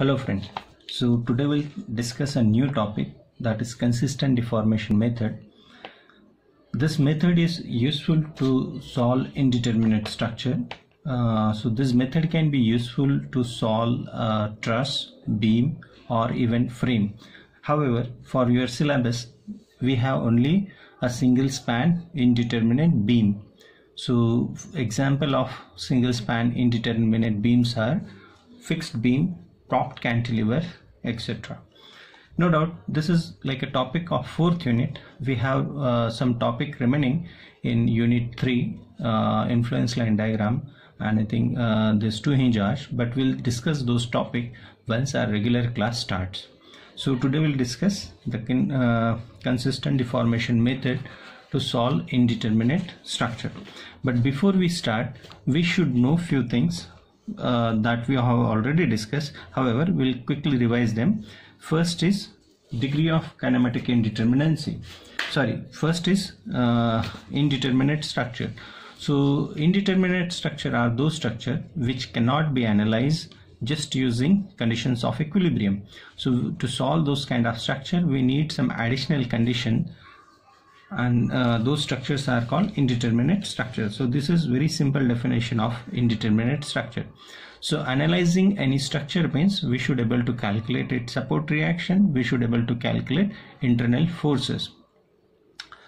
Hello friends. So today we'll discuss a new topic that is consistent deformation method. This method is useful to solve indeterminate structure. Uh, so this method can be useful to solve a truss, beam or even frame. However, for your syllabus we have only a single span indeterminate beam. So example of single span indeterminate beams are fixed beam, propped cantilever, etc. No doubt this is like a topic of fourth unit. We have uh, some topic remaining in unit 3 uh, influence line diagram and I think uh, there's two hinge arch but we'll discuss those topic once our regular class starts. So today we'll discuss the uh, consistent deformation method to solve indeterminate structure. But before we start, we should know few things uh, that we have already discussed. However, we'll quickly revise them. First is degree of kinematic indeterminacy. Sorry, first is uh, indeterminate structure. So indeterminate structure are those structure which cannot be analyzed just using conditions of equilibrium. So to solve those kind of structure, we need some additional condition and uh, those structures are called indeterminate structures. So this is very simple definition of indeterminate structure. So analyzing any structure means we should able to calculate its support reaction, we should able to calculate internal forces.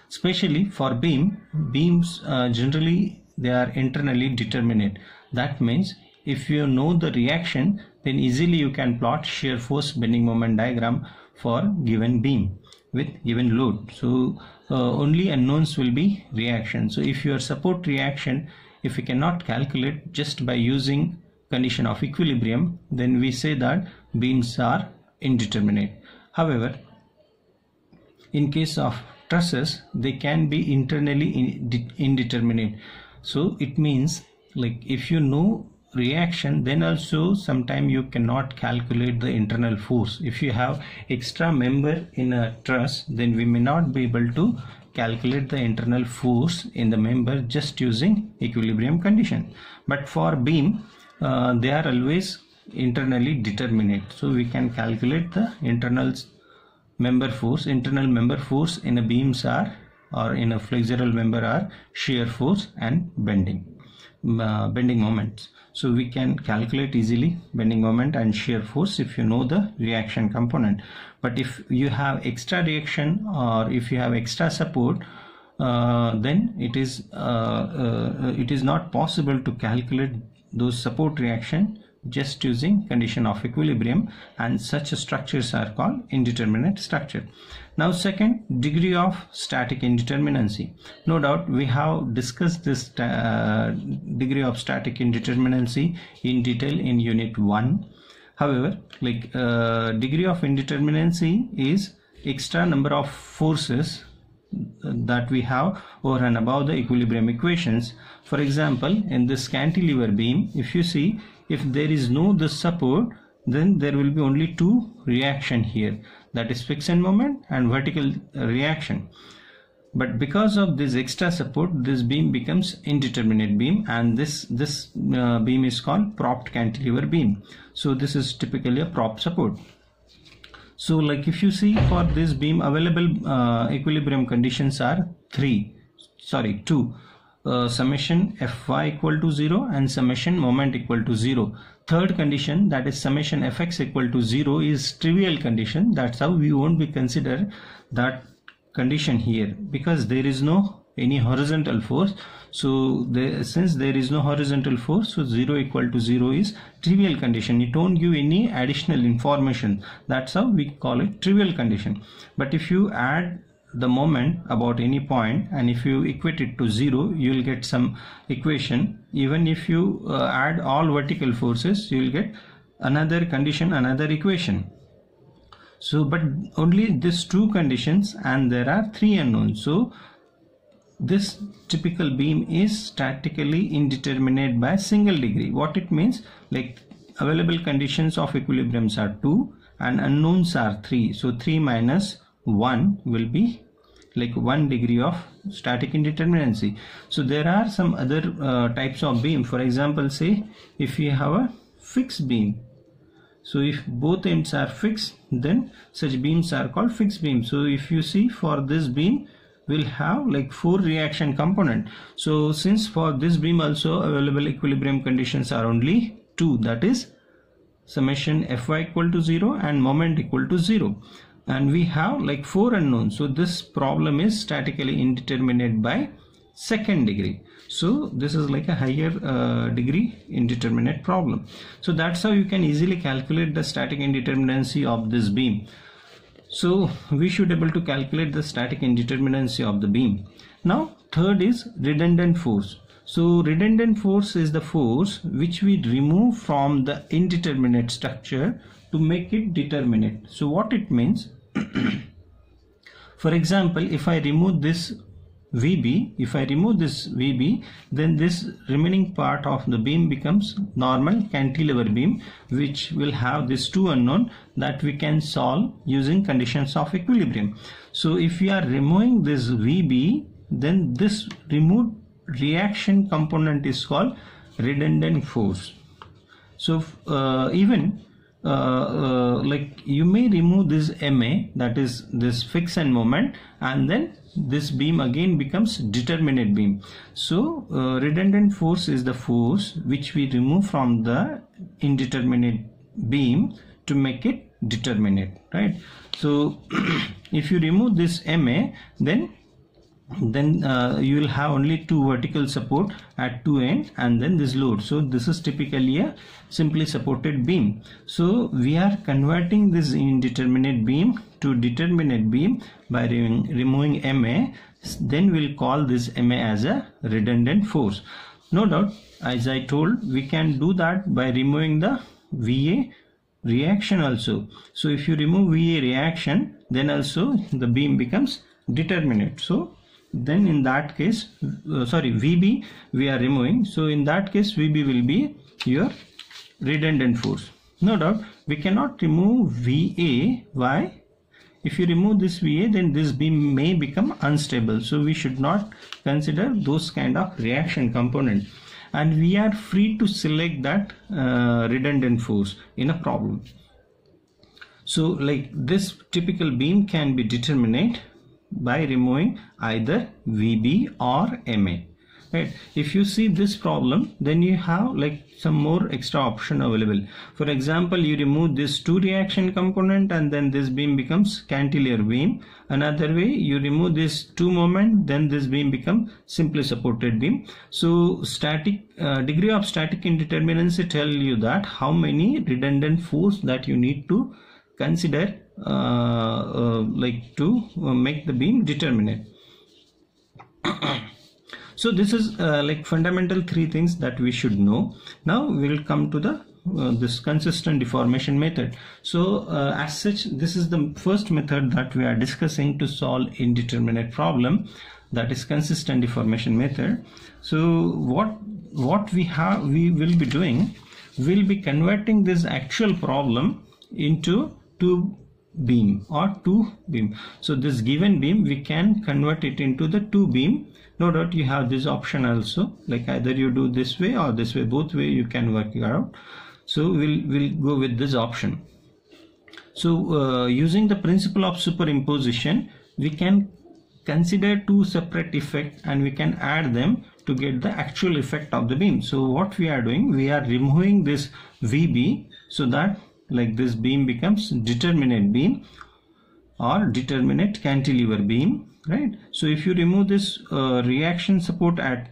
Especially for beam, beams uh, generally they are internally determinate. That means if you know the reaction then easily you can plot shear force bending moment diagram for given beam with given load. So uh, only unknowns will be reaction. So if your support reaction if we cannot calculate just by using condition of equilibrium then we say that beams are indeterminate. However in case of trusses they can be internally indeterminate. So it means like if you know reaction then also sometime you cannot calculate the internal force. If you have extra member in a truss then we may not be able to calculate the internal force in the member just using equilibrium condition. But for beam uh, they are always internally determinate. So we can calculate the internal member force. Internal member force in a beams are or in a flexural member are shear force and bending uh, bending moments. So we can calculate easily bending moment and shear force if you know the reaction component. But if you have extra reaction or if you have extra support uh, then it is uh, uh, it is not possible to calculate those support reaction just using condition of equilibrium and such structures are called indeterminate structure now second, degree of static indeterminacy. No doubt we have discussed this uh, degree of static indeterminacy in detail in unit 1. However, like uh, degree of indeterminacy is extra number of forces that we have over and above the equilibrium equations. For example, in this cantilever beam, if you see, if there is no the support, then there will be only two reaction here that is friction moment and vertical reaction. But because of this extra support this beam becomes indeterminate beam and this this uh, beam is called propped cantilever beam. So this is typically a prop support. So like if you see for this beam available uh, equilibrium conditions are three sorry two uh, summation fy equal to 0 and summation moment equal to 0 third condition that is summation fx equal to 0 is trivial condition. That's how we won't be consider that condition here because there is no any horizontal force. So the, since there is no horizontal force so 0 equal to 0 is trivial condition. It don't give any additional information. That's how we call it trivial condition. But if you add the moment about any point and if you equate it to zero you will get some equation. Even if you uh, add all vertical forces you will get another condition another equation. So but only these two conditions and there are three unknowns. So this typical beam is statically indeterminate by single degree. What it means? Like available conditions of equilibriums are 2 and unknowns are 3 so 3 minus 1 will be like 1 degree of static indeterminacy. So there are some other uh, types of beam. For example say if you have a fixed beam. So if both ends are fixed then such beams are called fixed beam. So if you see for this beam will have like four reaction component. So since for this beam also available equilibrium conditions are only two that is summation fy equal to 0 and moment equal to 0 and we have like four unknowns. So this problem is statically indeterminate by second degree. So this is like a higher uh, degree indeterminate problem. So that's how you can easily calculate the static indeterminacy of this beam. So we should able to calculate the static indeterminacy of the beam. Now third is redundant force. So redundant force is the force which we remove from the indeterminate structure to make it determinate. So what it means for example if I remove this VB if I remove this VB then this remaining part of the beam becomes normal cantilever beam which will have this two unknown that we can solve using conditions of equilibrium. So if we are removing this VB then this removed reaction component is called redundant force. So uh, even uh, uh, like you may remove this MA that is this fixed moment and then this beam again becomes determinate beam. So uh, redundant force is the force which we remove from the indeterminate beam to make it determinate right? So if you remove this MA then then uh, you will have only two vertical support at two end and then this load. So this is typically a simply supported beam. So we are converting this indeterminate beam to determinate beam by removing MA then we'll call this MA as a redundant force. No doubt as I told we can do that by removing the VA reaction also. So if you remove VA reaction then also the beam becomes determinate. So then in that case uh, sorry VB we are removing. So in that case VB will be your redundant force. No doubt we cannot remove VA why? If you remove this VA then this beam may become unstable. So we should not consider those kind of reaction component. And we are free to select that uh, redundant force in a problem. So like this typical beam can be determinate by removing either VB or MA right? If you see this problem then you have like some more extra option available. For example you remove this two reaction component and then this beam becomes cantilever beam. Another way you remove this two moment then this beam become simply supported beam. So static uh, degree of static indeterminacy tell you that how many redundant force that you need to consider uh, uh, like to uh, make the beam determinate. So this is like fundamental three things that we should know. Now we'll come to the uh, this consistent deformation method. So uh, as such this is the first method that we are discussing to solve indeterminate problem. That is consistent deformation method. So what what we have we will be doing we'll be converting this actual problem into two beam or two beam. So this given beam we can convert it into the two beam. No doubt you have this option also. Like either you do this way or this way. Both way you can work it out. So we'll we'll go with this option. So uh, using the principle of superimposition we can consider two separate effect and we can add them to get the actual effect of the beam. So what we are doing we are removing this vb so that like this beam becomes determinate beam or determinate cantilever beam right? So if you remove this uh, reaction support at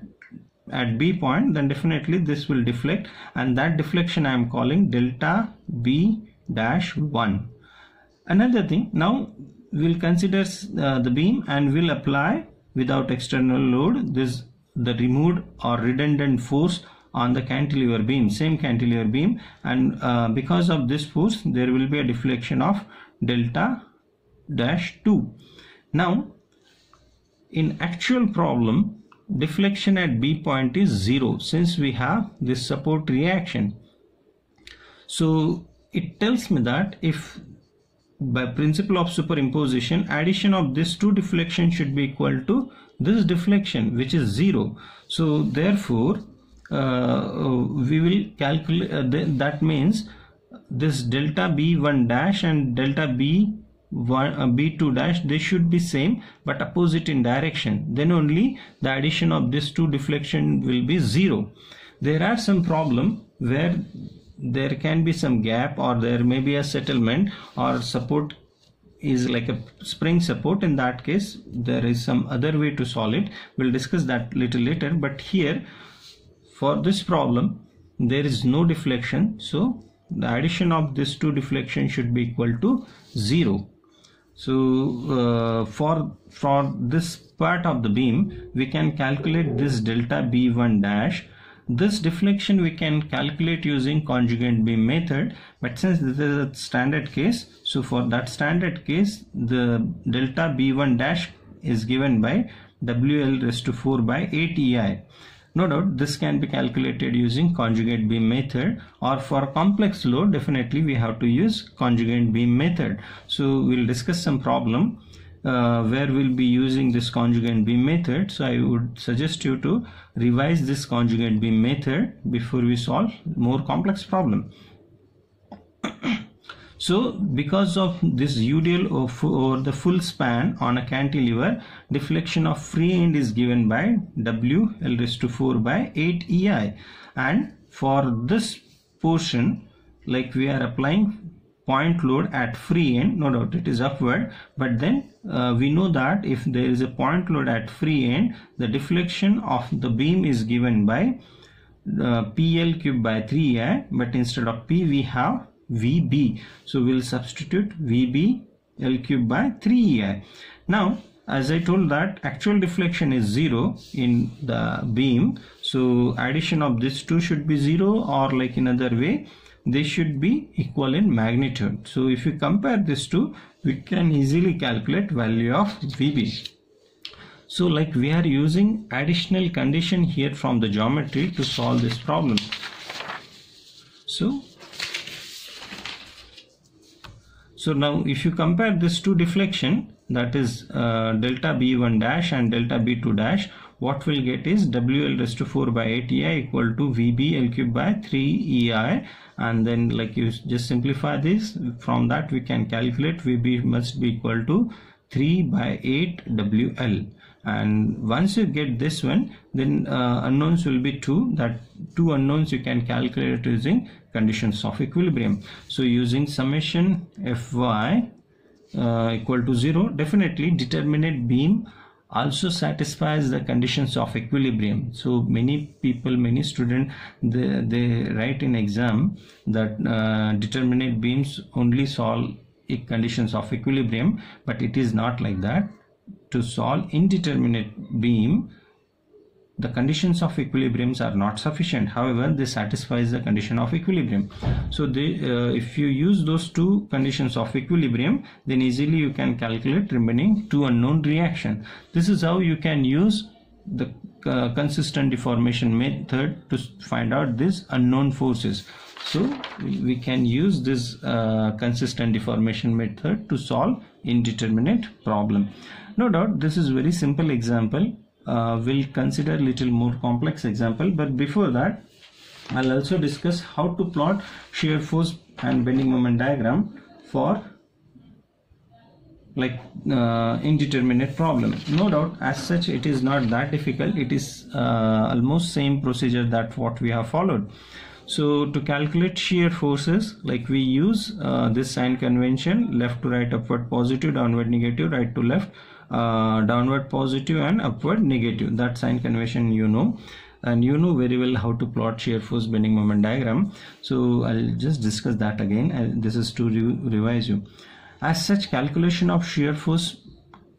at B point then definitely this will deflect and that deflection I am calling delta B dash 1 another thing now we'll consider uh, the beam and we'll apply without external load this the removed or redundant force on the cantilever beam same cantilever beam. And uh, because of this force there will be a deflection of delta dash 2 now in actual problem deflection at B point is 0 since we have this support reaction. So it tells me that if by principle of superimposition addition of this two deflection should be equal to this deflection which is 0 so therefore we will calculate uh, th that means this delta b1 dash and delta b one uh, b2 dash they should be same but opposite in direction. Then only the addition of these two deflection will be zero. There are some problem where there can be some gap or there may be a settlement or support is like a spring support. In that case there is some other way to solve it. We'll discuss that little later but here for this problem there is no deflection so the addition of these two deflection should be equal to zero. So uh, for for this part of the beam we can calculate this delta b1 dash. This deflection we can calculate using conjugate beam method but since this is a standard case so for that standard case the delta b1 dash is given by wl raised to 4 by 8 ei no doubt this can be calculated using conjugate beam method or for complex load definitely we have to use conjugate beam method. So we'll discuss some problem uh, where we'll be using this conjugate beam method. So I would suggest you to revise this conjugate beam method before we solve more complex problem so because of this UDL over the full span on a cantilever deflection of free end is given by W L raised to 4 by 8 EI and for this portion like we are applying point load at free end no doubt it is upward but then uh, we know that if there is a point load at free end the deflection of the beam is given by uh, PL cube by 3i but instead of P we have VB so we'll substitute VB L cube by 3ei now as I told that actual deflection is zero in the beam so addition of this two should be zero or like in other way they should be equal in magnitude. So if you compare these two, we can easily calculate value of VB. So like we are using additional condition here from the geometry to solve this problem. So, so now if you compare this two deflection that is uh, delta b1 dash and delta b2 dash what we'll get is wl raised to 4 by 8 ei equal to vb l cube by 3 ei and then like you just simplify this from that we can calculate vb must be equal to 3 by 8 wl and once you get this one then uh, unknowns will be two that two unknowns you can calculate using conditions of equilibrium. So using summation fy uh, equal to 0 definitely determinate beam also satisfies the conditions of equilibrium. So many people many students they, they write in exam that uh, determinate beams only solve conditions of equilibrium but it is not like that. To solve indeterminate beam the conditions of equilibriums are not sufficient. However they satisfies the condition of equilibrium. So uh, if you use those two conditions of equilibrium then easily you can calculate remaining two unknown reaction. This is how you can use the uh, consistent deformation method to find out these unknown forces. So we can use this uh, consistent deformation method to solve indeterminate problem. No doubt this is very simple example uh, we'll consider little more complex example but before that I'll also discuss how to plot shear force and bending moment diagram for like uh, indeterminate problem. No doubt as such it is not that difficult. It is uh, almost same procedure that what we have followed. So to calculate shear forces like we use uh, this sign convention left to right upward positive downward negative right to left uh, downward positive and upward negative. That sign convention you know. And you know very well how to plot shear force bending moment diagram. So I'll just discuss that again. Uh, this is to re revise you. As such calculation of shear force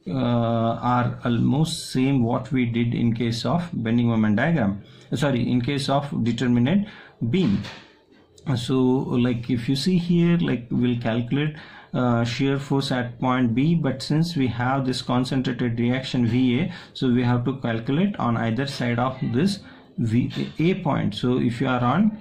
uh, are almost same what we did in case of bending moment diagram. Sorry in case of determinate beam. So like if you see here like we'll calculate uh, shear force at point B but since we have this concentrated reaction VA so we have to calculate on either side of this v, A point. So if you are on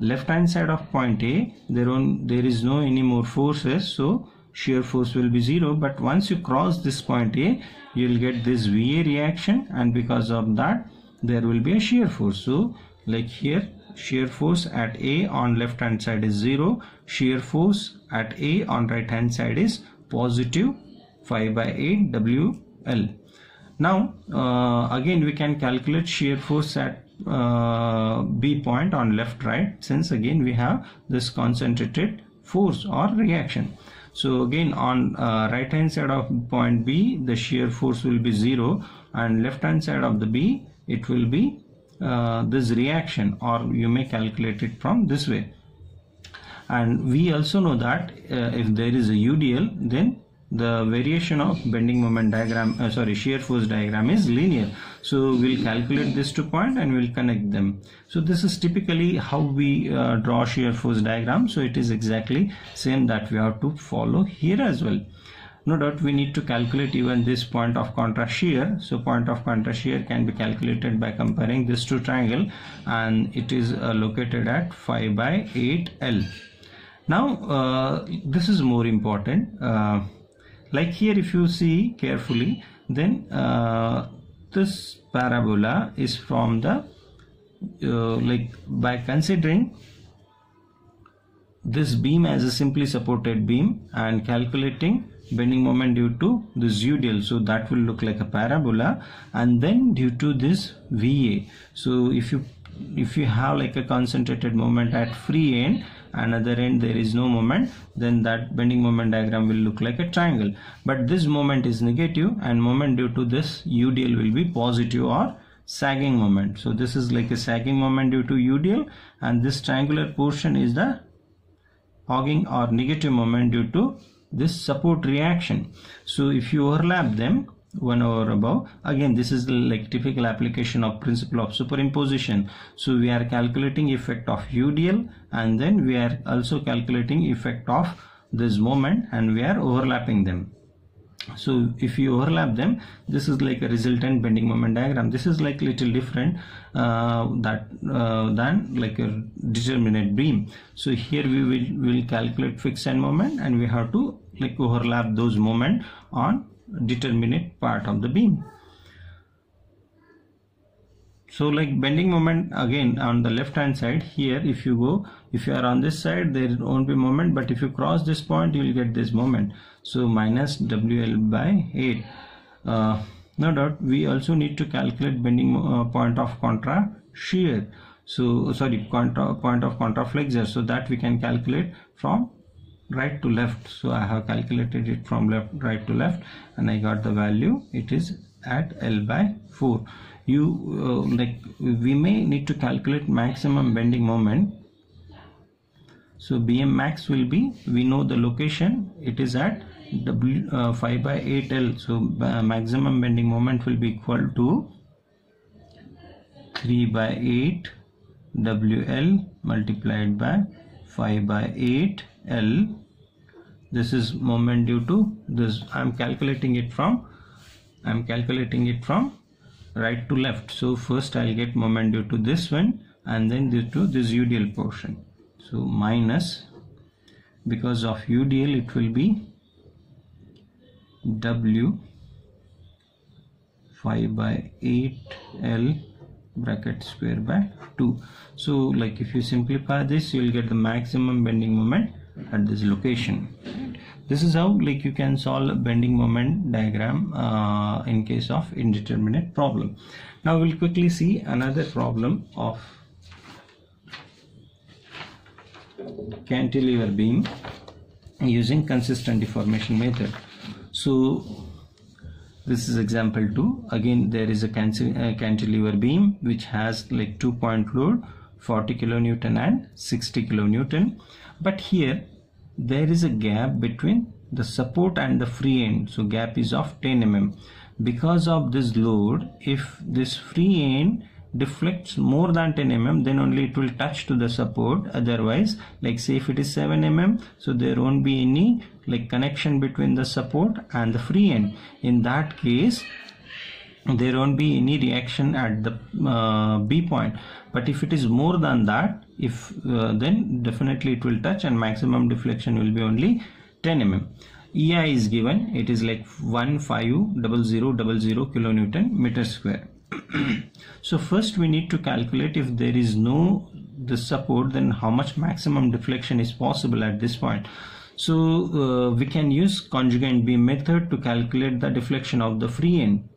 left hand side of point A there on there is no any more forces so shear force will be zero. But once you cross this point A you will get this VA reaction and because of that there will be a shear force. So like here shear force at A on left hand side is 0 shear force at A on right hand side is positive 5 by 8 WL now uh, again we can calculate shear force at uh, B point on left right since again we have this concentrated force or reaction. So again on uh, right hand side of point B the shear force will be 0 and left hand side of the B it will be uh, this reaction or you may calculate it from this way. And we also know that uh, if there is a UDL then the variation of bending moment diagram uh, sorry shear force diagram is linear. So we'll calculate this two point and we'll connect them. So this is typically how we uh, draw shear force diagram. So it is exactly same that we have to follow here as well no doubt we need to calculate even this point of contrast shear. So point of contrast shear can be calculated by comparing this two triangle and it is uh, located at 5 by 8 L. Now uh, this is more important. Uh, like here if you see carefully then uh, this parabola is from the uh, like by considering this beam as a simply supported beam and calculating bending moment due to this UDL so that will look like a parabola. And then due to this VA so if you if you have like a concentrated moment at free end another end there is no moment then that bending moment diagram will look like a triangle. But this moment is negative and moment due to this UDL will be positive or sagging moment. So this is like a sagging moment due to UDL and this triangular portion is the hogging or negative moment due to this support reaction. So if you overlap them one over above again this is like typical application of principle of superimposition. So we are calculating effect of UDL and then we are also calculating effect of this moment and we are overlapping them so if you overlap them this is like a resultant bending moment diagram. This is like little different uh, that uh, than like a determinate beam. So here we will will calculate fixed end moment and we have to like overlap those moment on determinate part of the beam. So like bending moment again on the left hand side here if you go if you are on this side there won't be moment but if you cross this point you will get this moment. So minus wl by 8 uh, no doubt we also need to calculate bending uh, point of contra shear. So sorry contra point of contra flexure. So that we can calculate from right to left. So I have calculated it from left right to left and I got the value. It is at L by 4 you uh, like we may need to calculate maximum bending moment so BM max will be we know the location it is at W uh, 5 by 8 L. So uh, maximum bending moment will be equal to 3 by 8 WL multiplied by 5 by 8 L. This is moment due to this I'm calculating it from I'm calculating it from right to left. So first I'll get moment due to this one and then due to this UDL portion so minus because of UDL it will be W 5 by 8 L bracket square by 2 so like if you simplify this you'll get the maximum bending moment at this location. This is how like you can solve a bending moment diagram uh, in case of indeterminate problem. Now we'll quickly see another problem of cantilever beam using consistent deformation method. So this is example 2 again there is a cantilever beam which has like two point load 40 kilonewton and 60 kilonewton. But here there is a gap between the support and the free end. So gap is of 10 mm because of this load if this free end deflects more than 10 mm then only it will touch to the support. Otherwise like say if it is 7 mm so there won't be any like connection between the support and the free end. In that case there won't be any reaction at the uh, B point. But if it is more than that if uh, then definitely it will touch and maximum deflection will be only 10 mm. EI is given. It is like 150000 kilonewton meter square so first we need to calculate if there is no this support then how much maximum deflection is possible at this point. So uh, we can use conjugate beam method to calculate the deflection of the free end.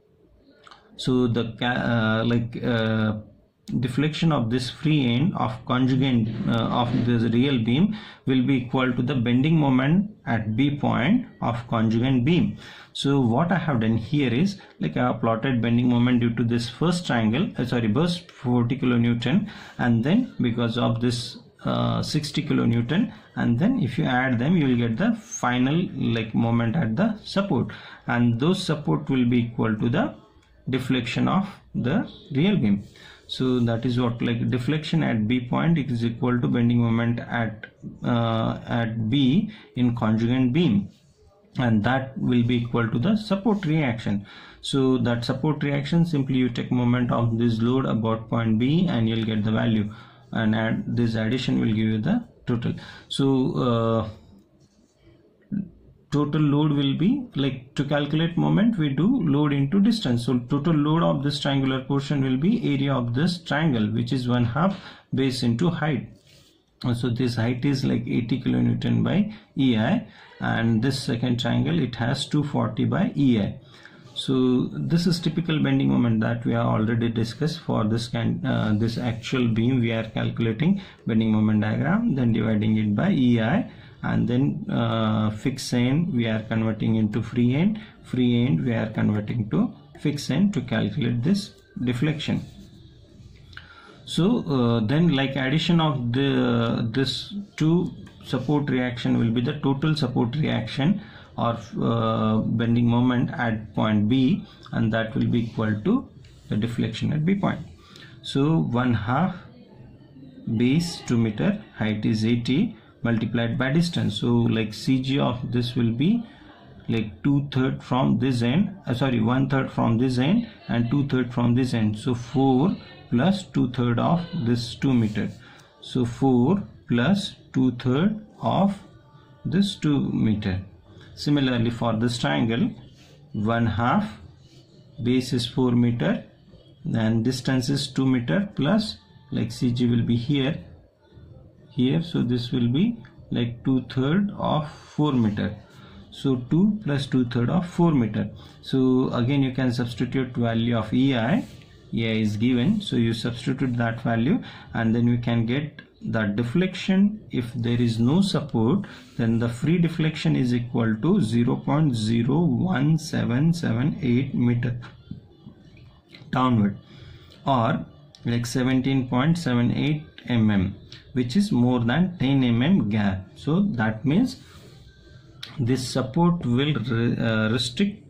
So the uh, like uh, deflection of this free end of conjugate uh, of this real beam will be equal to the bending moment at B point of conjugate beam. So what I have done here is like I have plotted bending moment due to this first triangle uh, sorry burst 40 kilonewton and then because of this uh, 60 kilonewton and then if you add them you will get the final like moment at the support and those support will be equal to the deflection of the real beam so that is what like deflection at b point is equal to bending moment at uh, at b in conjugate beam. And that will be equal to the support reaction. So that support reaction simply you take moment of this load about point b and you'll get the value. And add this addition will give you the total. So uh, total load will be like to calculate moment we do load into distance. So total load of this triangular portion will be area of this triangle which is one half base into height. So this height is like 80 kilonewton by EI and this second triangle it has 240 by EI so this is typical bending moment that we have already discussed for this kind uh, this actual beam we are calculating bending moment diagram then dividing it by EI and then uh, fixed end we are converting into free end. Free end we are converting to fixed end to calculate this deflection. So uh, then like addition of the this two support reaction will be the total support reaction or uh, bending moment at point B and that will be equal to the deflection at B point. So one half base 2 meter height is 80 multiplied by distance. So like cg of this will be like two third from this end uh, sorry one third from this end and two third from this end. So 4 plus two third of this 2 meter. So 4 plus two third of this 2 meter. Similarly for this triangle one half base is 4 meter and distance is 2 meter plus like cg will be here here. So this will be like two third of 4 meter. So 2 plus 2 third of 4 meter. So again you can substitute value of EI EI is given. So you substitute that value and then you can get the deflection. If there is no support then the free deflection is equal to 0.01778 meter downward or like 17.78 mm which is more than 10 mm gap. So that means this support will uh, restrict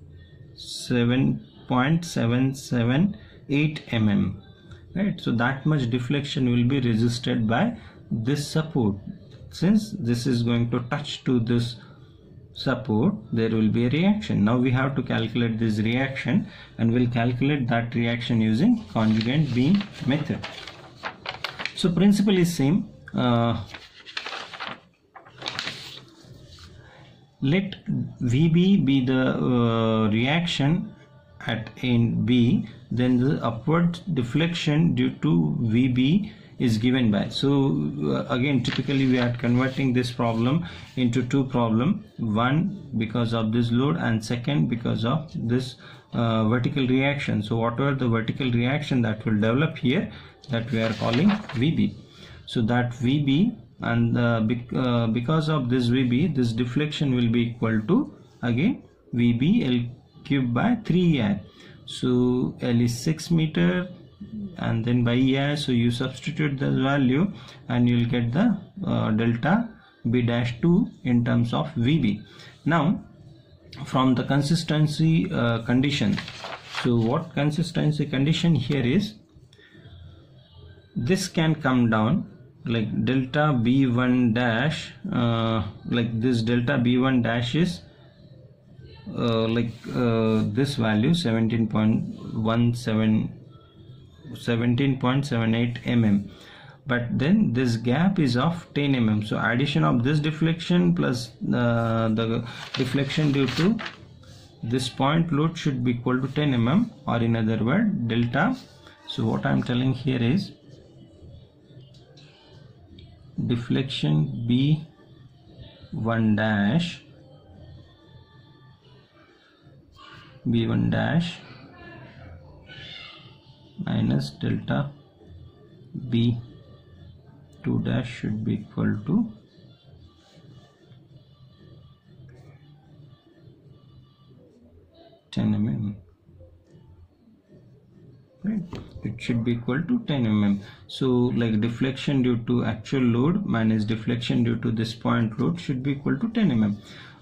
7.778 mm right? So that much deflection will be resisted by this support. Since this is going to touch to this support there will be a reaction. Now we have to calculate this reaction and we'll calculate that reaction using conjugate beam method. So principle is same let VB be the uh, reaction at end B then the upward deflection due to VB is given by. So uh, again typically we are converting this problem into two problem. One because of this load and second because of this uh, vertical reaction. So whatever the vertical reaction that will develop here that we are calling VB so that VB and uh, uh, because of this VB this deflection will be equal to again VB L cube by 3 so L is 6 meter and then by EI so you substitute the value and you will get the uh, delta B dash 2 in terms of VB. Now from the consistency uh, condition. So what consistency condition here is this can come down like delta b1 dash uh, like this delta b1 dash is uh, like uh, this value 17.17 17.78 mm. But then this gap is of 10 mm. So addition of this deflection plus uh, the deflection due to this point load should be equal to 10 mm or in other word delta. So what i'm telling here is deflection b 1 dash b1 dash minus delta b2 dash should be equal to ten mm right it should be equal to 10 mm so like deflection due to actual load minus deflection due to this point load should be equal to 10 mm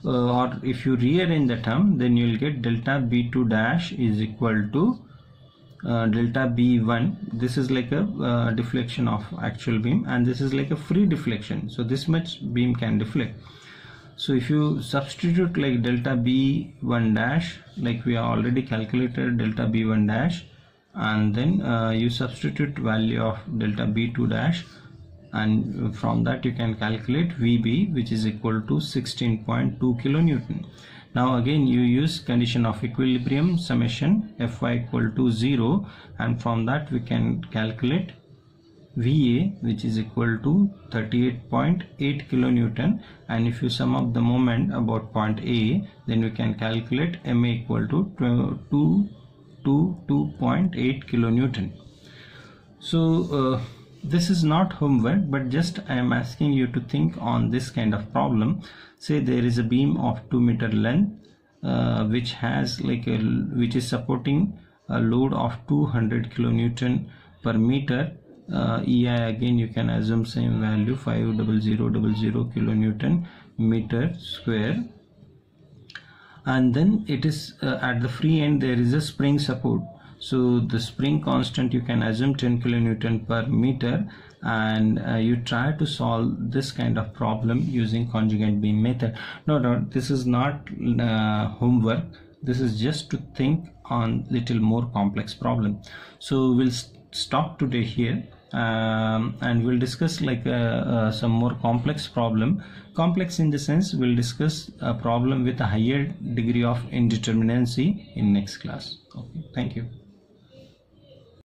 uh, or if you rearrange the term then you will get delta b2 dash is equal to uh, delta b1 this is like a uh, deflection of actual beam and this is like a free deflection. So this much beam can deflect. So if you substitute like delta b1 dash like we already calculated delta b1 dash and then uh, you substitute value of delta b2 dash. And from that you can calculate vb which is equal to 16.2 kilonewton. Now again you use condition of equilibrium summation fy equal to 0 and from that we can calculate VA which is equal to 38.8 kilonewton. And if you sum up the moment about point A then we can calculate MA equal to 2 to 2.8 kilonewton. So uh, this is not homework but just I am asking you to think on this kind of problem. Say there is a beam of 2 meter length uh, which has like a which is supporting a load of 200 kilonewton per meter. Uh, EI again you can assume same value 50000 kilonewton meter square and then it is uh, at the free end there is a spring support. So the spring constant you can assume 10 kilonewton per meter. And uh, you try to solve this kind of problem using conjugate beam method. No no this is not uh, homework. This is just to think on little more complex problem. So we'll st stop today here um, and we'll discuss like uh, uh, some more complex problem. Complex in the sense we'll discuss a problem with a higher degree of indeterminacy in next class. Okay thank you